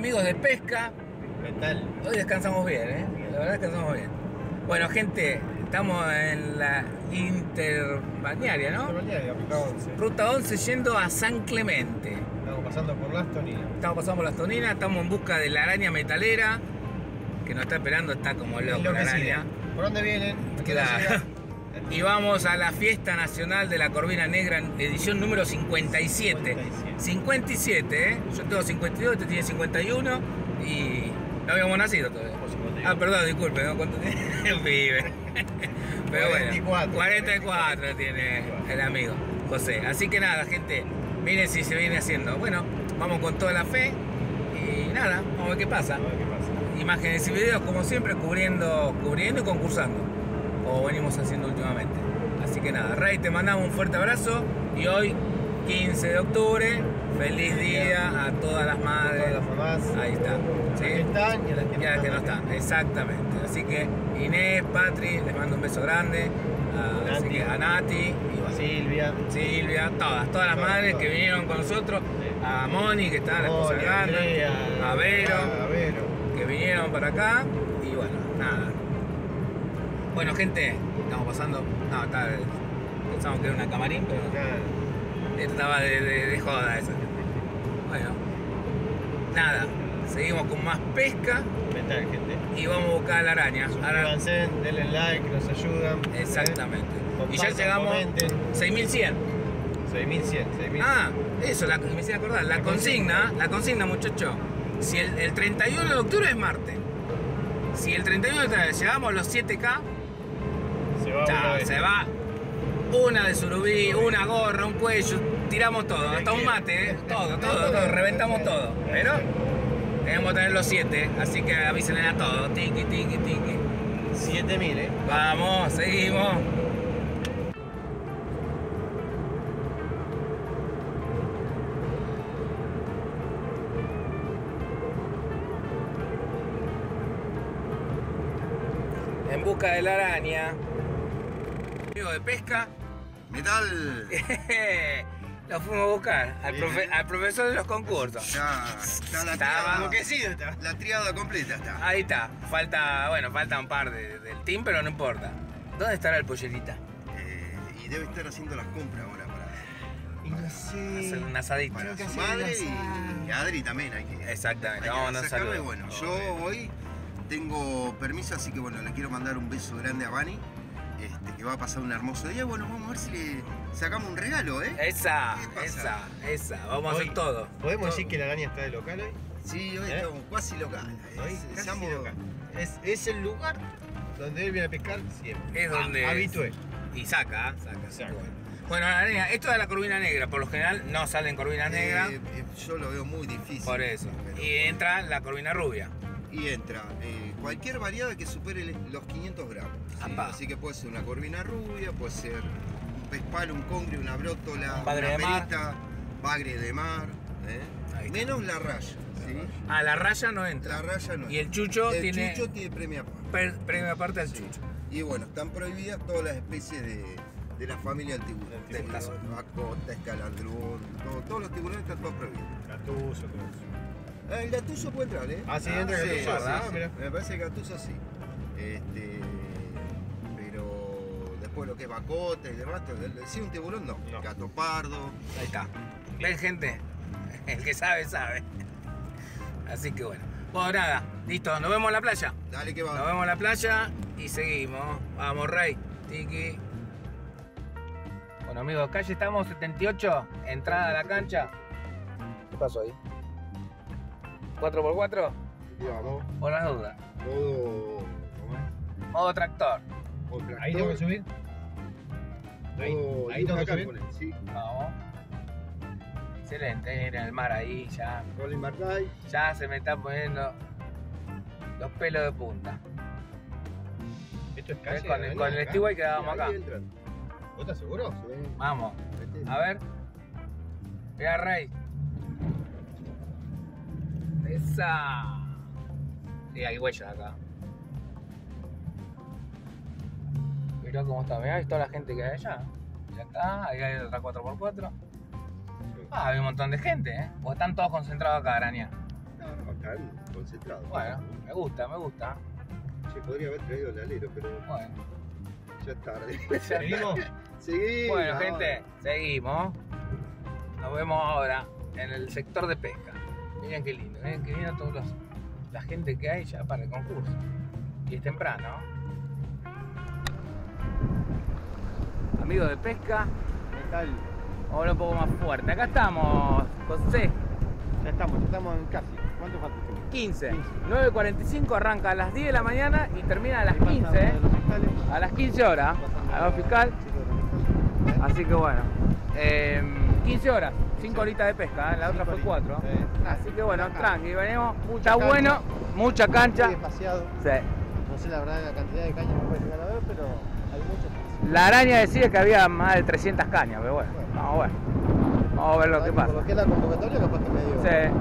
amigos de pesca. ¿Qué tal? Hoy descansamos bien, ¿eh? La verdad descansamos bien. Bueno, gente, estamos en la interbalnearia, ¿no? Ruta 11. Ruta 11 yendo a San Clemente. Estamos pasando por las toninas. Estamos pasando por las toninas, estamos en busca de la araña metalera, que nos está esperando, está como loco la araña. ¿Por dónde vienen? ¿A qué? Y vamos a la fiesta nacional de la Corvina Negra, edición número 57. 57, ¿eh? Yo tengo 52, este tiene 51 y no habíamos nacido todavía. Por 51. Ah, perdón, disculpe, ¿no? ¿Cuánto tiene? Pibe. Pero 44. bueno, 44 tiene el amigo José. Así que nada, gente, miren si se viene haciendo. Bueno, vamos con toda la fe y nada, vamos a ver qué pasa. A ver qué pasa. Imágenes y videos como siempre cubriendo, cubriendo y concursando, como venimos haciendo últimamente. Así que nada, Rey, te mandamos un fuerte abrazo y hoy, 15 de octubre, feliz día a todas las A madres. todas las mamás. Ahí está. Y a las que no están, exactamente. Así que Inés, Patri, les mando un beso grande. A, así Nati. que a Nati, y bueno, Silvia. Silvia, todas, todas las Todas, madres todas. que vinieron con nosotros. A Moni, que está la esposa Moni, de Gana, Andrea, a Vero A Vero. que vinieron para acá. Bueno, gente, estamos pasando. No, está, pensamos que era una camarín, pero estaba de, de- de joda esa. Bueno, nada, seguimos con más pesca ¿Qué tal, gente? y vamos a buscar a la araña. Suscríbanse, denle like, nos ayudan. exactamente. Y ya llegamos comenten. 6100. 6100, 6100. Ah, eso, la, me hicieron acordar. La consigna, la consigna, muchacho. Si el, el 31 de octubre es Marte. Si el 31 de octubre llegamos a los 7K, se va una Chao, se va una de surubí, una gorra, un cuello, tiramos todo, hasta un mate, ¿eh? todo, todo, todo, reventamos todo. Pero tenemos que tener los siete, así que avísenle a todos, tiki, tiki, tiki. 7000, eh. Vamos, seguimos. En busca de la araña. Amigo de pesca. Metal. Lo fuimos a buscar al, Bien. profe- al profesor de los concursos. Ya, está la triada. Está. La triada completa está. Ahí está. Falta, bueno, falta un par de- del team, pero no importa. ¿Dónde estará el pollerita? Eh, y debe estar haciendo las compras ahora para, no sé. Hacer un asadito. para su madre y, Adri también hay que. Exactamente, hay que vamos a mandar. Bueno, yo hoy tengo permiso, así que bueno, le quiero mandar un beso grande a Vani. Este, que va a pasar un hermoso día. Bueno, vamos a ver si le sacamos un regalo, ¿eh? Esa, esa, esa. Vamos a hacer todo. ¿Podemos Todo. decir que la araña está de local hoy? Sí, hoy ¿Eh? estamos cuasi locales. Hoy Es- casi estamos- local. Es, es el lugar donde él viene a pescar siempre. Es donde. Ah, habitué. Y saca, ¿eh? saca. que Saca. Bueno, Bueno, la araña, esto de la corvina negra, por lo general no salen corvinas negras, Eh, eh, yo lo veo muy difícil. por eso. pero- Y entra la corvina rubia. y entra eh, cualquier variedad que supere los 500 gramos. Así que puede ser una corvina rubia, puede ser un pez palo, un congre, una brótola, Un bagre una de mar. perita, bagre de mar. ¿eh? Menos la raya. ¿sí? Ah, la raya no entra. La raya no. Y el chucho El tiene chucho tiene premio aparte. premio aparte al Sí. chucho. Y bueno, están prohibidas todas las especies de, de la familia del tiburón. Bacota, escalandrón, todo- todos los tiburones están todos prohibidos. Gatuso, todo eso. Ah, El gatuso puede entrar, ¿eh? Ah, sí, entra el gatuso, ¿verdad? ah, mira. Me parece que gatuso sí. Este, pero después lo que es bacota y demás, sí, un tiburón no. No. Gato pardo. Ahí está. ¿Ven, gente? El que sabe, sabe. Así que bueno. Bueno, nada. Listo. Nos vemos en la playa. Dale que Nos va. vemos en la playa y seguimos. Vamos, Rey. Tiki. Bueno, amigos, calle estamos, 78. Entrada a la cancha. ¿Qué pasó ahí? ¿4x4? Vamos. Por las dudas. Todo. ¿cómo es? Modo tractor. Con tractor, Ahí tengo que subir. Ahí, todo ahí tengo que acá subir. Sí. Vamos. Excelente. En el mar ahí ya. Barday. Ya se me están poniendo los pelos de punta. Esto es ¿Ves? calle. Con el, con el Steward que dábamos acá. ¿Vos estás seguro? Sí. Vamos. A ver. Mira, Rey. Esa. Sí, hay huellas acá. Mirá cómo está. Mirá toda la gente que hay allá. Ya está. Ahí hay otra 4x4. Ah, hay un montón de gente, ¿eh? O están todos concentrados acá, araña. No, están concentrados. Bueno, me gusta, me gusta. Se podría haber traído el alero, pero Bueno, ya es tarde. ¿Seguimos? Seguimos. bueno gente, seguimos. Nos vemos ahora en el sector de pesca. Miren qué lindo, miren qué lindo los, la gente que hay ya para el concurso. Y es temprano. Amigos de pesca, ¿Qué tal? ahora un poco más fuerte. Acá estamos, José, Ya estamos, ya estamos en casi. ¿Cuánto falta? 15. 15. 9.45 arranca a las 10 de la mañana y termina a las Ahí pasa 15. uno de los fiscales, A las 15 horas, a la fiscal. Así que bueno, eh, 15 horas, 5 horitas de pesca, ¿eh? la otra fue Cinco 4. horitas, eh. Así que bueno, tranqui, venimos. Mucha Está cancha. bueno, mucha cancha. Muy espaciado. Sí. No sé la verdad la cantidad de cañas que puede llegar a ver, pero hay espacio. La araña decía que había más de 300 cañas, pero bueno, Bueno. vamos a ver. Vamos a ver lo que Por pasa. lo que es la convocatoria, capaz que medio. Sí,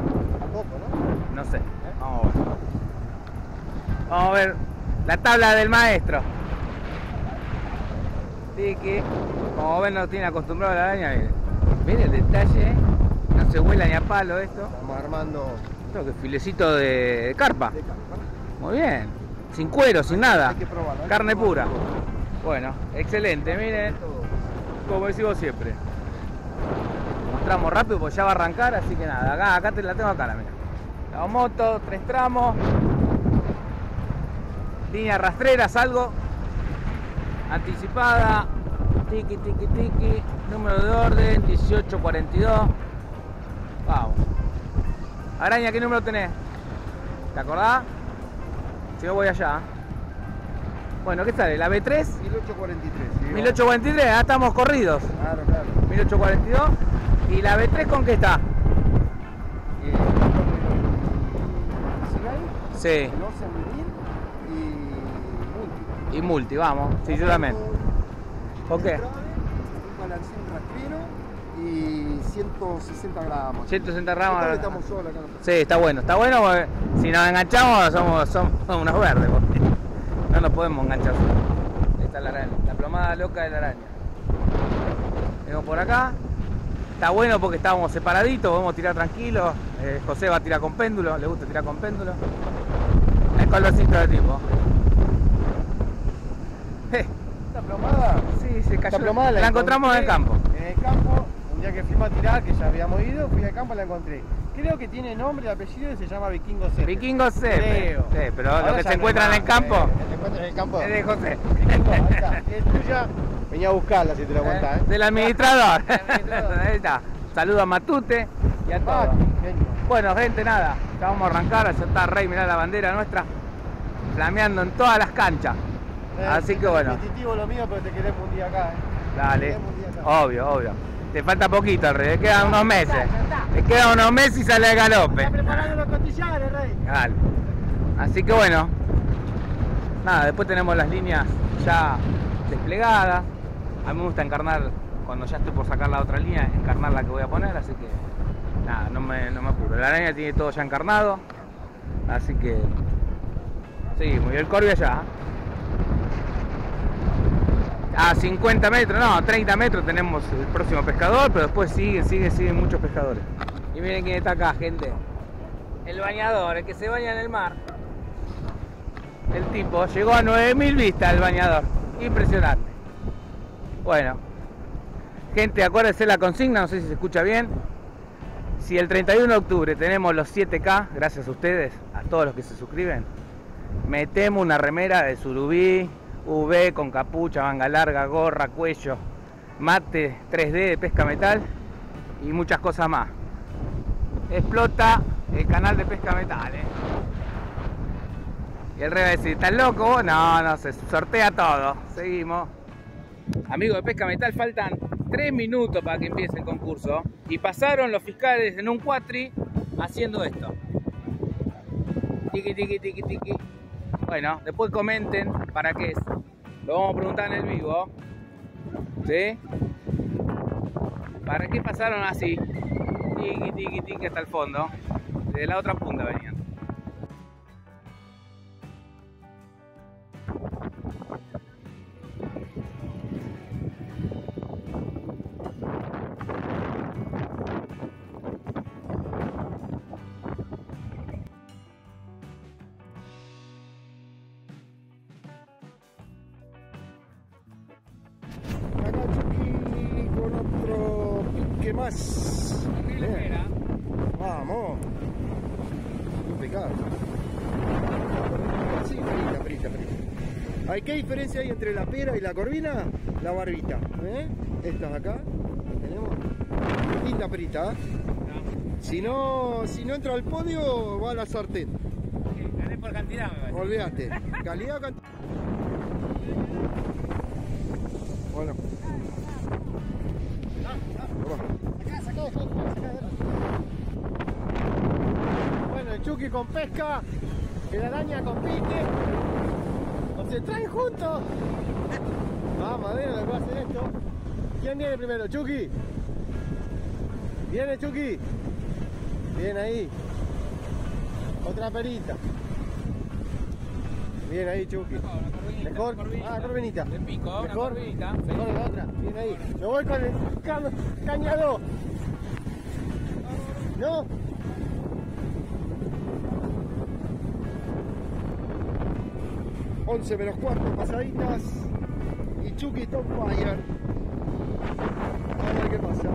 Poco, ¿no? no sé, vamos a ver. Vamos a ver la tabla del maestro. Tiki, como ven, no tiene acostumbrado a la araña, miren. Miren el detalle, no se vuela ni a palo esto. Estamos armando Esto que filecito de, carpa. de carpa. Muy bien. Sin cuero, sin nada. Hay que probarlo. hay que Carne pura. Bueno, excelente, miren. Como decimos siempre. Mostramos rápido porque ya va a arrancar, así que nada. Acá, acá te la tengo acá, la mira. La moto, tres tramos. Línea rastrera, salgo. Anticipada. Tiki, tiki, tiki. Número de orden, 1842. Vamos. Araña, ¿qué número tenés? ¿Te acordás? Si no voy allá. Bueno, ¿qué sale? ¿La B3? 1843. sí, 1843, ya estamos corridos. Claro, claro. 1842. ¿Y la B3 con qué está? Eh, Sí. Y Multi. Y multi, vamos. Sí, yo también. ¿Por qué? Un balancín rastrero y 160 gramos. 160 Esta vez ramos. Estamos solos acá. Sí, está bueno. Está bueno porque si nos enganchamos somos, somos unos verdes. porque No nos podemos enganchar. Ahí está la araña. La plomada loca de la araña. Vengo por acá. Está bueno porque estábamos separaditos, podemos tirar tranquilos. Eh, José va a tirar con péndulo, le gusta tirar con péndulo. El colorcito de tipo. Eh, Esta plomada, sí, se cayó. esta plomada la, encontramos en el campo. En el campo, un día que fuimos a tirar, que ya habíamos ido, fui al campo y la encontré. Creo que tiene nombre y apellido y se llama Vikingo C. Vikingo C. Creo. Sí, pero Ahora lo que se encuentra en el campo eh, se encuentra en el campo. es de José. Vikingo, ahí está. Es tuya. Venía a buscarla si te lo contás, ¿eh? Del administrador. Del administrador. Ahí está. Saludo a Matute y a todos. Bueno, gente, nada. Ya vamos a arrancar. Allá está Rey, mirá la bandera nuestra. Flameando en todas las canchas. Eh, Así que bueno. Repetitivo lo mío, pero te queremos un día acá, ¿eh? Dale. Te queremos un día acá. Obvio, obvio. Te falta poquito, Rey. Te quedan unos meses. Te quedan unos meses y sale el galope. Está preparando los costillares, Rey. Dale. Así que bueno, nada, después tenemos las líneas ya desplegadas. A mí me gusta encarnar, cuando ya estoy por sacar la otra línea, encarnar la que voy a poner, así que nada, no me, no me apuro. La araña tiene todo ya encarnado, así que seguimos. Y el corvio allá. A 50 metros, no, 30 metros tenemos el próximo pescador, pero después siguen, siguen, siguen muchos pescadores. Y miren quién está acá, gente. El bañador, el que se baña en el mar. El tipo llegó a 9000 vistas el bañador. Impresionante. Bueno. Gente, acuérdense la consigna, no sé si se escucha bien. Si el 31 de octubre tenemos los 7K, gracias a ustedes, a todos los que se suscriben, metemos una remera de surubí, UV con capucha, manga larga, gorra, cuello, mate 3D de pesca metal y muchas cosas más explota el canal de pesca metal. ¿eh? Y el rey va a decir, ¿estás loco? No, no, se sortea todo. Seguimos. Amigos de pesca metal, faltan 3 minutos para que empiece el concurso. Y pasaron los fiscales en un cuatri haciendo esto. Tiki, tiki, tiki, tiki. Bueno, después comenten para qué es. Lo vamos a preguntar en el vivo. ¿Sí? ¿Para qué pasaron así? Tiki, tiki, tiki hasta el fondo. De la otra punta venían. Acá Chucky con otro pique más. Bien. Vamos. Impecable. Sí, perita, perita, perita. ¿Hay qué diferencia hay entre la pera y la corvina? La barbita. ¿eh? Estas acá. Tenemos. Linda perita. ¿eh? Si no, si no entra al podio, va a la sartén. Gané por cantidad, me parece. Olvídate. Calidad o cantidad. Bueno. Con pesca, el araña con pique. O se traen juntos. Vamos a ver, voy a hacer esto. ¿Quién viene primero? Chucky. Viene Chucky. Bien ahí. Otra perita. Bien ahí, Chucky. Mejor. Ah, corvinita. Pico, una Mejor. corvinita. Mejor la otra. Bien ahí. Me voy con el ca- cañado. No. Once menos cuarto pasaditas. Y Chucky Top Fire. A ver qué pasa.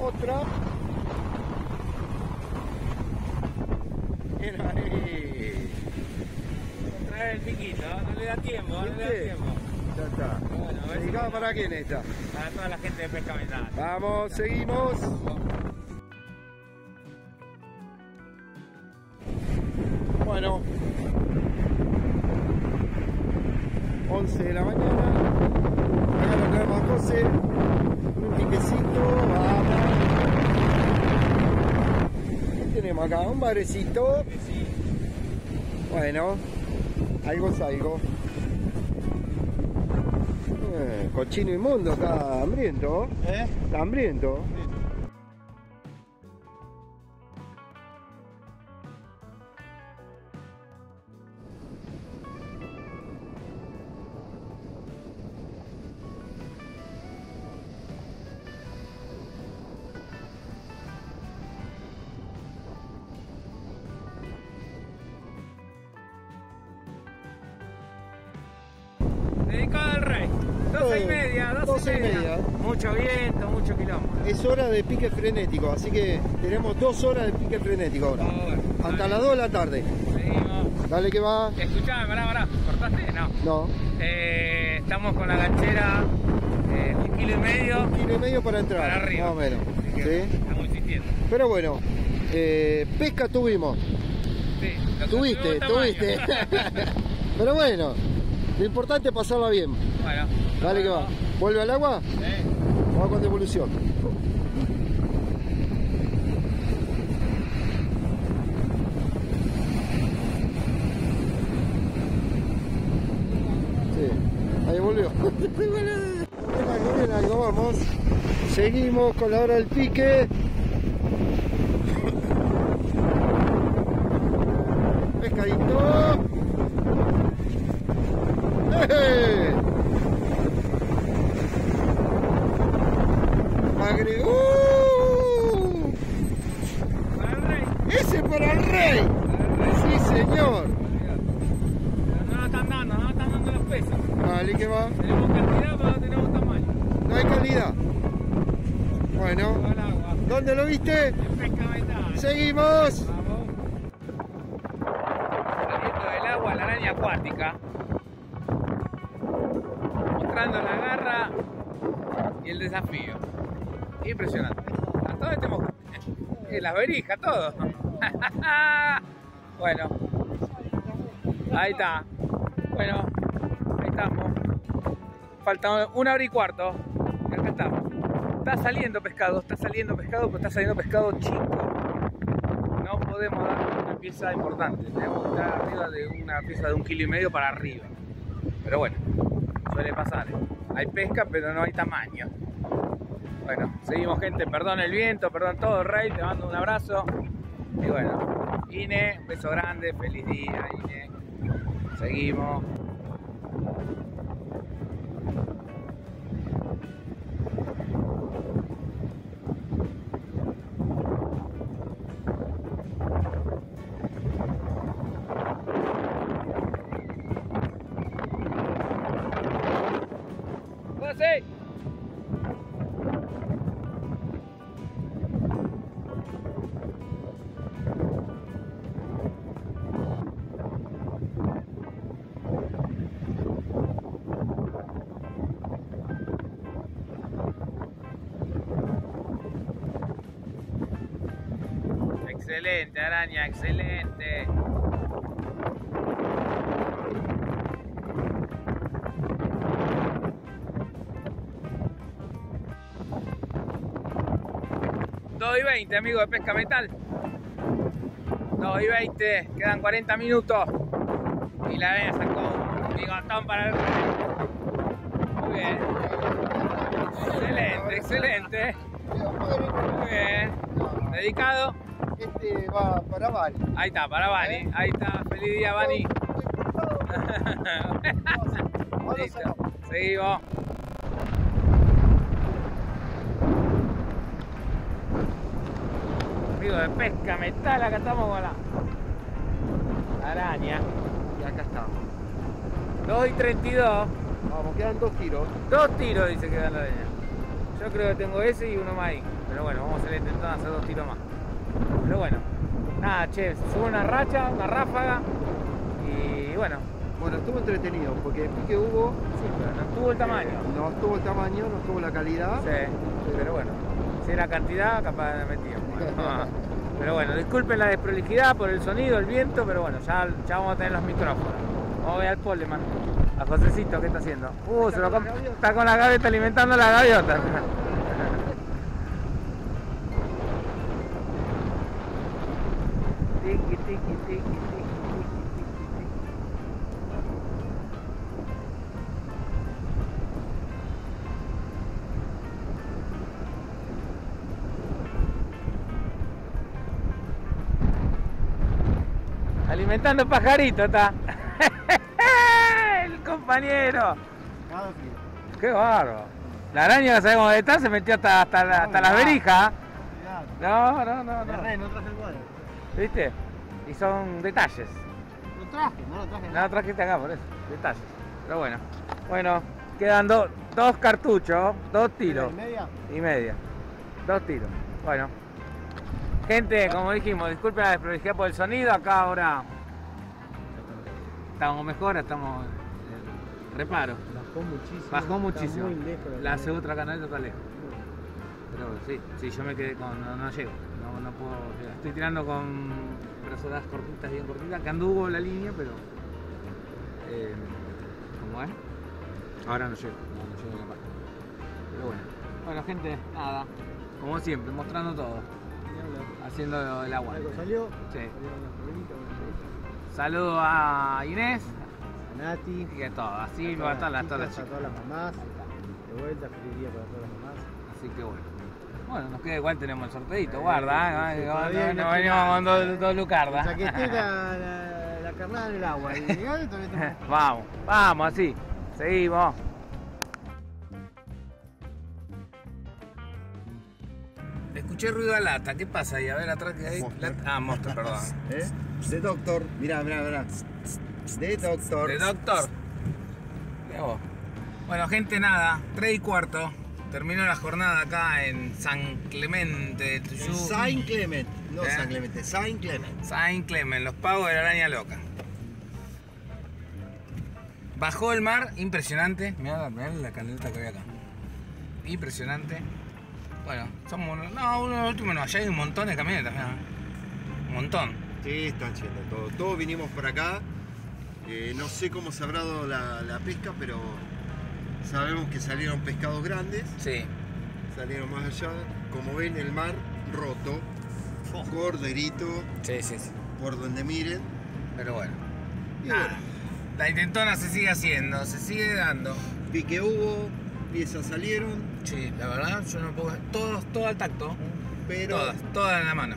Otra. Mira ahí. Trae el piquito, no le da tiempo, no le da ¿Viste? tiempo. Ya está. Bueno, a ver si- ¿Dedicado para quién está? Para toda la gente de pesca mental. Vamos, seguimos. Bueno. 11 de la mañana. Acá lo tenemos a José. Un piquecito. Vamos. ¿Qué tenemos acá? Un barecito. Bueno. Algo es algo. Cochino inmundo, está hambriento. ¿Eh? Está hambriento. De pique frenético, así que tenemos dos horas de pique frenético ahora. Ahora, Hasta las 2 de la tarde. Seguimos. Dale que va. Escuchame, pará, pará. ¿Cortaste? No. No, Eh, estamos con la ganchera eh, un kilo y medio un kilo y medio para entrar. para arriba. Más o menos. ¿sí? Estamos insistiendo. Pero bueno, eh, pesca tuvimos. Sí, Tuviste, tuviste. Pero bueno, lo importante es pasarla bien. bueno. Dale que va. ¿Vuelve al agua? Eh, Vamos con devolución. Sí, ahí volvió. Bien algo, bien algo, vamos. Seguimos con la hora del pique. Pescadito. ¡Eh! Agre- ¡Uh! para el rey. ¡Ese para el rey! Para el rey. Sí, señor. No nos están dando, no nos están dando los pesos. Vale, ¿qué va? Tenemos cantidad, pero no tenemos tamaño. No hay calidad. Bueno. ¿dónde lo viste? Seguimos. Saliendo del agua la araña acuática. Mostrando la garra y el desafío. Impresionante. A todo este mo- eh, Las verijas, todo. bueno. Ahí está. Bueno, ahí estamos. Falta una hora cuarto. Está saliendo pescado, está saliendo pescado, pero está saliendo pescado chico no podemos dar una pieza importante. Tenemos que estar arriba de una pieza de un kilo y medio para arriba. Pero bueno, suele pasar. ¿eh? Hay pesca, pero no hay tamaño. Bueno, seguimos gente, perdón el viento, perdón todo, Rey, te mando un abrazo. Y bueno, Ine, beso grande, feliz día, Ine. Seguimos. Excelente, araña, excelente. Dos y 20, amigo de Pesca Metal. 2 y 20, quedan 40 minutos. Y la araña sacó un bigotón para el Muy bien. Excelente, excelente. Muy bien. Dedicado. Este va para Bali. Ahí está, para Bani. Ahí está. Feliz día, Bani. Listo. Seguimos. Amigo de pesca metal, acá estamos con la araña. Y acá estamos. 2 y 32. Vamos, quedan dos tiros. Dos tiros dice que da la araña. Yo creo que tengo ese y uno más ahí. Pero bueno, vamos a ir intentando hacer dos tiros más. Pero bueno, nada, che, sube una racha, una ráfaga. Y bueno, Bueno, estuvo entretenido porque el pique hubo. sí, pero no tuvo el tamaño. No estuvo el tamaño, no estuvo la calidad. Sí, pero bueno, si era cantidad, capaz de metido. Pero bueno, disculpen la desprolijidad por el sonido, el viento, pero bueno, ya, ya vamos a tener los micrófonos. Vamos a ver al Poleman, a Josecito, ¿qué está haciendo? Uh, se lo com- está con la gaviota alimentando la gaviota. Tiki, tiki, tiki, tiki, tiki, tiki, tiki. Alimentando pajarito está. El compañero. Qué bárbaro. La araña no sabemos dónde está, se metió hasta, hasta, la- hasta las verijas. No, no, no, no. Agarré, no traje el cuadro. ¿Viste? Y son detalles. Lo traje, no lo traje. No lo trajiste acá por eso. Detalles. Pero bueno. Bueno, quedan do- dos cartuchos, dos tiros. ¿Y media? y media. Dos tiros. Bueno. Gente, como dijimos, disculpen la desprolijidad por el sonido. Acá ahora estamos mejor, estamos en reparo. Bajó muchísimo. Bajó muchísimo. La otra canal está lejos. Pero sí, sí, yo me quedé con. No, no llego. No, no puedo llegar. Estoy tirando con brazadas cortitas, bien cortitas, que anduvo la línea, pero. Eh, ¿Cómo es? Ahora no llego, no, no llego capaz. Pero bueno. Bueno, gente, nada. Como siempre, mostrando todo. Haciendo el agua. Algo salió. Sí. Salieron unos problemitas, bueno, Saludo a Inés A Nati. y a todos. Así a va a estar las chicas, todas A todas las mamás. De vuelta, feliz día para todas las mamás. Así que bueno. Bueno, nos queda igual, tenemos el sorteito, Eh, guarda, ¿eh? No, venimos con dos, dos lucardas. La, la, la carnada en el agua. Y ahora también tengo- vamos, vamos, así. Seguimos. Escuché ruido a lata, ¿qué pasa ahí? A ver atrás que hay. Monster. Ah, monstruo, perdón. ¿Eh? De doctor. Mirá, mirá, mirá. De doctor. De doctor. Mirá vos. Bueno, gente, nada, 3 y cuarto. Terminó la jornada acá en San Clemente de Tuyú. Saint Clement. No ¿Eh? San Clemente, Saint Clement. San Clemente, los pagos de la araña loca. Bajó el mar, impresionante. Mirá, mirá la candelita que había acá. Impresionante. Bueno, somos. No, uno de los últimos no, allá hay un montón de camionetas, mirá. Un montón. Sí, están yendo todo. Todos vinimos por acá. Eh, no sé cómo se habrá dado la, la pesca, pero sabemos que salieron pescados grandes. Sí. Salieron más allá. Como ven, el mar roto. Corderito, Sí, sí, sí. por donde miren. Pero bueno. Y bueno, La intentona se sigue haciendo, se sigue dando. pique hubo, piezas salieron, Sí, la verdad, yo no puedo. Todos, todo al tacto. pero Todas, todas en la mano.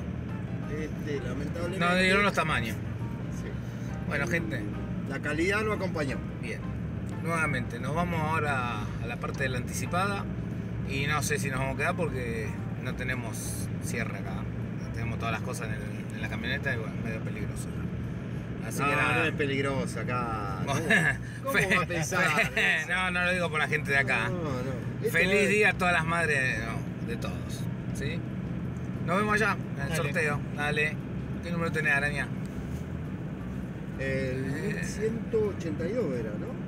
este, lamentablemente. No dieron los tamaños. Sí. Bueno, gente, La calidad no acompañó. bien. Nuevamente, nos vamos ahora a la parte de la anticipada. Y no sé si nos vamos a quedar porque no tenemos cierre acá. Tenemos todas las cosas en, el- en la camioneta y bueno, medio peligroso. Así no, que nada. no es peligroso acá. ¿Cómo, va a pensar? no, no lo digo por la gente de acá. No, no. Esto Feliz es- día a todas las madres de todos. ¿Sí? Nos vemos allá en el Dale. sorteo. Dale. ¿Qué número tenés, araña? El 182 era, ¿no?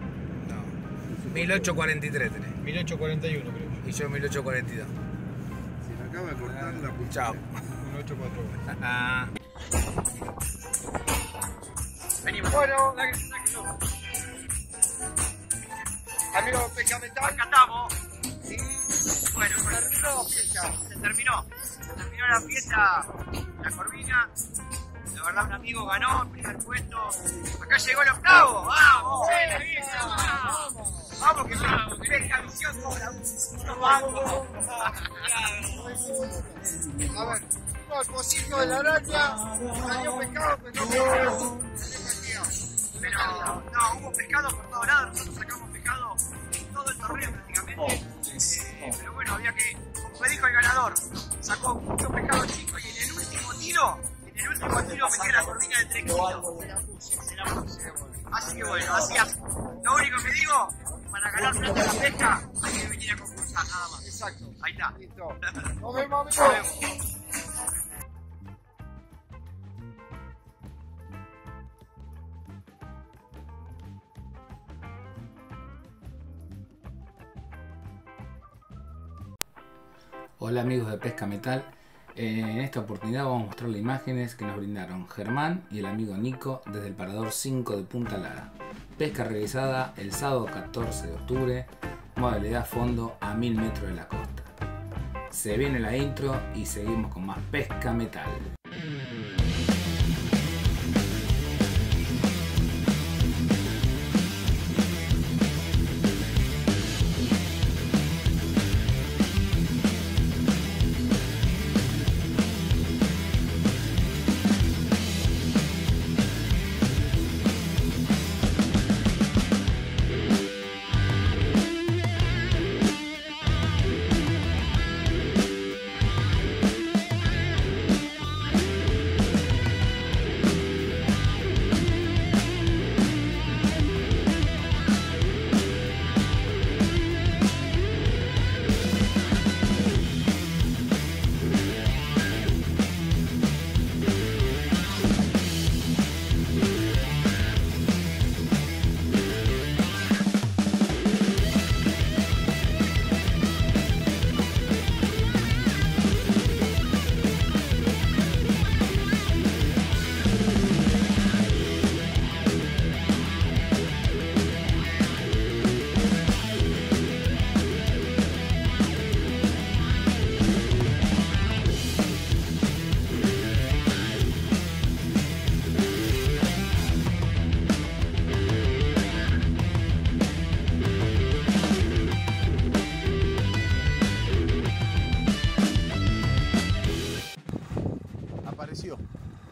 No. 1843 tenés. 1841 creo yo. Y yo 1842. Se me acaba de cortar la punta. Chao. 1841. Venimos. Bueno, la, la, Amigos pescamental, acá estamos. Y bueno, terminó pesca. Se terminó. Se terminó la fiesta, la corvina. La verdad, un amigo ganó el primer puesto. Acá llegó el octavo. ¡Vamos! ¡Sí! ¡Vamos! ¡Vamos que vamos! ¡Pesca misión! ¡Vamos! A ver, el pocito de la araña, salió pescado, pero no no, hubo pescado por todos lados, nosotros sacamos pescado en todo el torneo prácticamente. Pero bueno, había que, como me dijo el ganador, sacó mucho pescado chico y en el último tiro, en el último tiro metió la corvina de 3 kilos. Se la puse. Así que bueno, así es. Lo único que digo, para ganar plata en la pesca, hay que venir a concursar nada más. Exacto. Ahí está. Listo. Nos vemos, amigos. Nos vemos. Hola amigos de Pesca Metal. Eh, en esta oportunidad vamos a mostrarle imágenes que nos brindaron Germán y el amigo Nico desde el parador 5 de Punta Lara. Pesca realizada el sábado 14 de octubre, modalidad fondo a 1000 metros de la costa. Se viene la intro y seguimos con más Pesca Metal.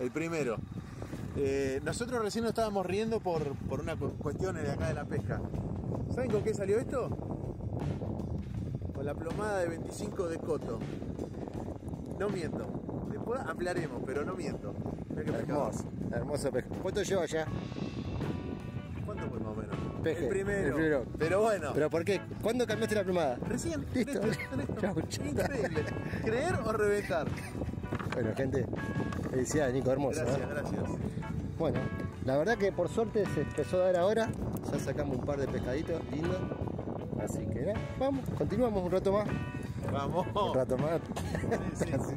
El primero. Eh, nosotros recién nos estábamos riendo por, por una cu- cuestión de acá de la pesca. ¿Saben con qué salió esto? Con la plomada de 25 de coto. No miento. Después ampliaremos, pero no miento. Hermoso, hermoso pesca. ¿Cuánto lleva ya? ¿Cuánto fue más o menos? Peje, el, primero. el primero. Pero bueno. ¿Pero por qué? ¿Cuándo cambiaste la plumada? Recién. Listo. Increíble. ¿Creer o reventar? Bueno, gente, felicidades, Nico, hermoso. Gracias, ¿eh? gracias. Bueno, la verdad que por suerte se empezó a dar ahora. Ya sacamos un par de pescaditos lindos. Así que nada, vamos, continuamos un rato más. Vamos. Un rato más. Sí, sí. Así.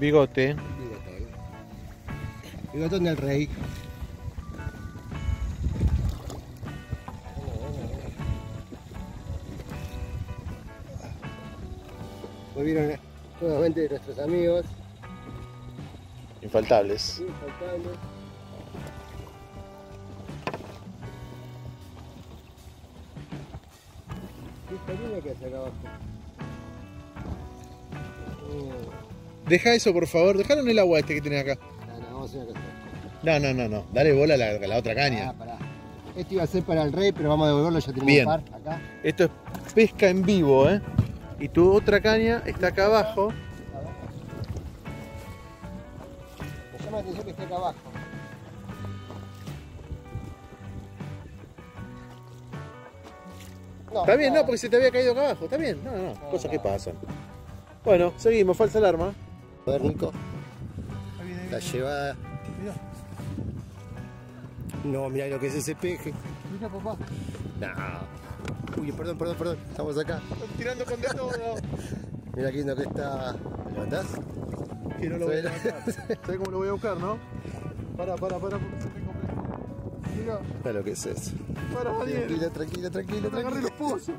Bigote. Bigotón del rey. volvieron nuevamente nuestros amigos. Infaltables. Infaltables. Oh. Deja eso, por favor. Dejalo en el agua este que tenés acá. No, no, No, no. Dale bola a la, la, otra caña. Ah. Este iba a ser para el rey, pero vamos a devolverlo. Ya tenemos Bien. par acá. Esto es pesca en vivo, ¿eh? Y tu otra caña está acá abajo. Me llama la atención que esté acá abajo. No, Está bien, no, porque se te había caído acá abajo. Está bien, no, no, No, cosas no. que pasan. Bueno, seguimos, falsa alarma. A ver, Nico, la llevada. Mirá. No, mira lo que es ese peje. Mira, papá. No. Uy, perdón, perdón, perdón. Estamos acá. Están tirando con de todo. Mira qué lindo que está. ¿Lo levantás? Que no lo voy a levantar. ¿Sabes cómo lo voy a buscar, no? Para, para, para, porque se me complica. Mira, Mira lo que es eso. para, Daniel. Tranquilo, tranquilo, tranquilo, te agarré los tranquilo. pozos.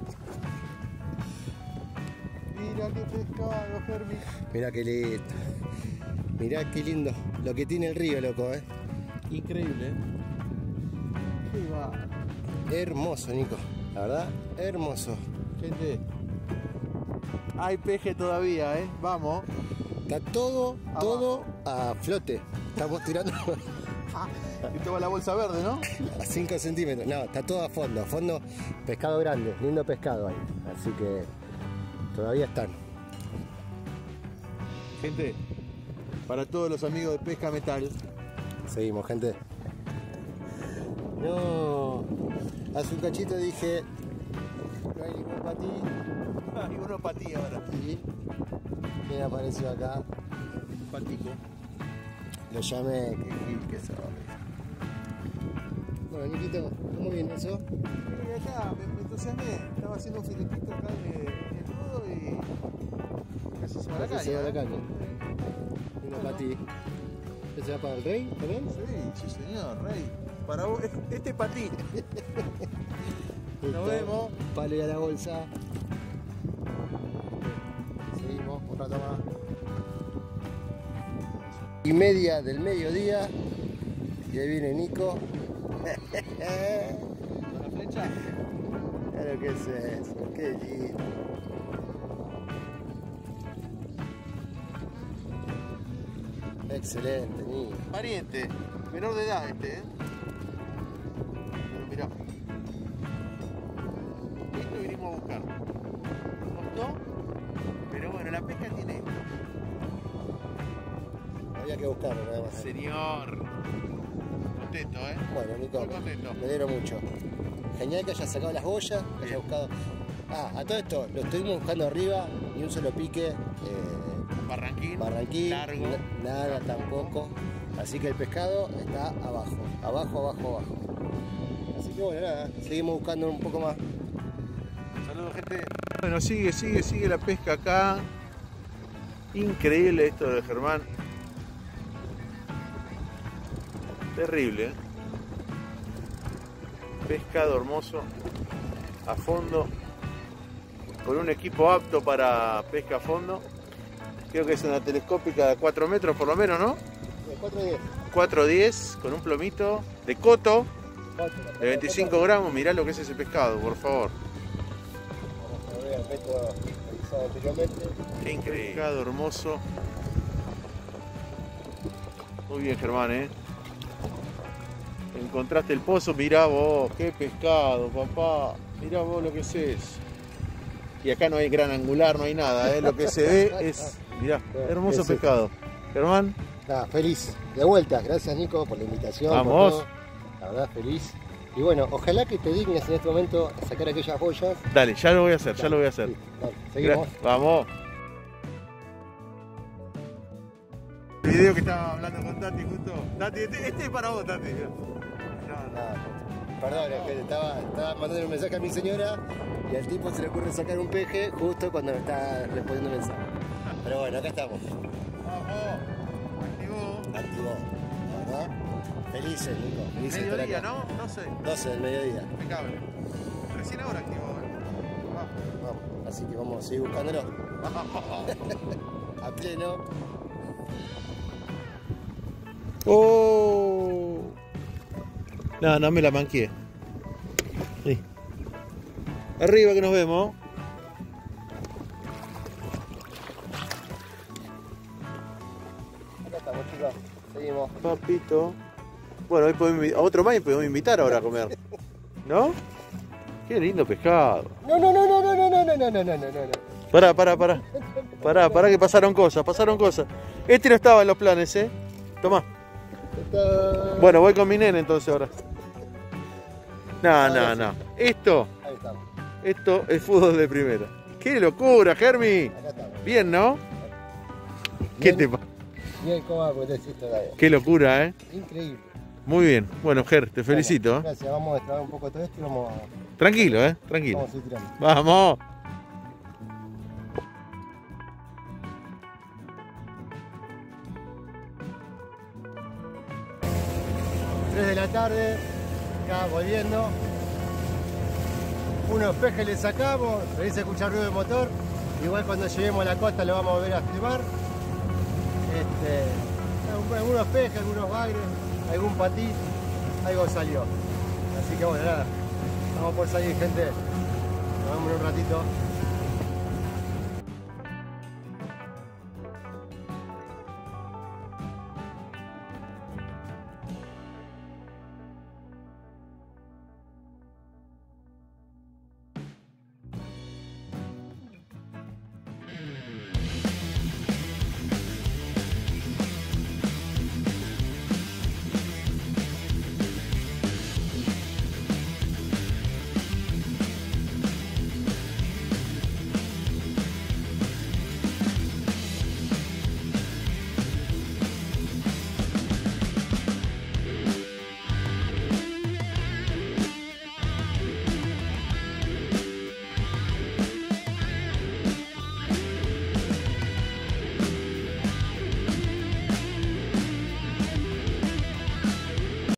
Mira qué pescado, Fermi. Mira qué lindo. Mira qué lindo. Lo que tiene el río, loco, eh. Increíble, ¿eh? Qué va. Hermoso, Nico. La verdad, hermoso. Gente. Hay peje todavía, ¿eh? Vamos. Está todo, Abajo. todo a flote. Estamos tirando Esto va a la bolsa verde, ¿no? a 5 centímetros. No, está todo a fondo. A fondo, pescado grande. Lindo pescado ahí. Así que todavía están. Gente, para todos los amigos de Pesca Metal, Seguimos, gente. No. Hace un cachito dije. No hay ningún patí. hay uno para ti ahora. Y. ¿Quién apareció acá? Patico. Lo llamé. Que Gil, que sabe. Bueno, Niquito, ¿cómo viene eso? Y acá me, me entusiasmé, estaba haciendo un filetito acá de, de todo y casi se va la caña. se va la ¿eh? caña. Una patí. ¿Este va para el rey también? Sí, sí señor, rey. Para vos, este para ti. Listo. vemos. Palo y a la bolsa. Seguimos un rato más. Y media del mediodía. Y ahí viene Nico. Con la flecha. Lo que es eso. Qué lindo. Excelente, Nico. Pariente, menor de edad este, ¿eh? Contento, ¿eh? Bueno, Nico, Muy contento. me alegro mucho. Genial que hayas sacado las boyas, que hayas buscado. Ah, a todo esto, lo estuvimos buscando arriba, ni un solo pique, eh, Barranquín. barranquín, Largo. nada tampoco. Así que el pescado está abajo, abajo, abajo, abajo. Así que bueno, nada, seguimos buscando un poco más. Saludos, gente. Bueno, sigue, sigue, sigue la pesca acá. Increíble esto de Germán. Terrible, ¿eh? Pescado hermoso. A fondo. Con un equipo apto para pesca a fondo. Creo que es una telescópica de 4 metros por lo menos, ¿no? 4.10. 4.10 con un plomito de coto de 25 gramos. Mirá lo que es ese pescado, por favor. Vamos a ver el método realizado anteriormente. Qué increíble. Pescado hermoso. Muy bien, Germán, ¿eh? Encontraste el pozo, mirá vos, qué pescado, papá. Mirá vos lo que es eso. Y acá no hay gran angular, no hay nada, ¿eh? Lo que se ve es, mirá, hermoso Ese. pescado. Germán, Nada, feliz. De vuelta. Gracias Nico por la invitación. por Vamos. todo. La verdad, feliz. Y bueno, ojalá que te dignes en este momento a sacar aquellas boyas. dale, ya lo voy a hacer, ya lo voy a hacer. Sí, dale, seguimos. Gra- Vamos. El video que estaba hablando con Tati justo. Tati, este, este es para vos, Tati. Perdón, es que estaba, estaba mandando un mensaje a mi señora y al tipo se le ocurre sacar un peje justo cuando me está respondiendo un mensaje. Pero bueno, acá estamos. Vamos. Activó. Activó. Verdad, felices, Nico. Felices de estar Mediodía, acá. ¿no? No sé. 12 del mediodía. Impecable. Recién ahora activó, ¿eh? Vamos. Así que vamos a seguir buscándolo. A pleno. Oh. No, no me la manqué. Sí. Arriba que nos vemos. Acá estamos, chicos. Seguimos. Papito. Bueno, hoy podemos a otro más podemos invitar ahora a comer. ¿No? Qué lindo pescado. No, no, no, no, no, no, no, no, no, no, no, no. Pará, pará, pará. Pará, pará que pasaron cosas, pasaron cosas. Este no estaba en los planes, ¿eh? Tomá. Bueno, voy con mi nene entonces ahora. No, no, no. Esto, Ahí estamos. esto es fútbol de primera. ¡Qué locura, Germi! Acá estamos. Bien, ¿no? ¿Qué te pasa? Bien, ¿cómo va? Pues. Qué locura, ¿eh? Increíble. Muy bien. Bueno, Ger, te felicito. ¿eh? Gracias, vamos a extraer un poco todo esto y vamos a, Tranquilo, ¿eh? Tranquilo. vamos a ir tirando. Vamos. 3 de la tarde, acá volviendo. Unos pejes le sacamos, se escuchar ruido de motor. Igual cuando lleguemos a la costa lo vamos a volver a filmar. Este, algunos pejes, algunos bagres, algún patí, algo salió. Así que bueno, nada, vamos por salir gente. Nos vemos en un ratito.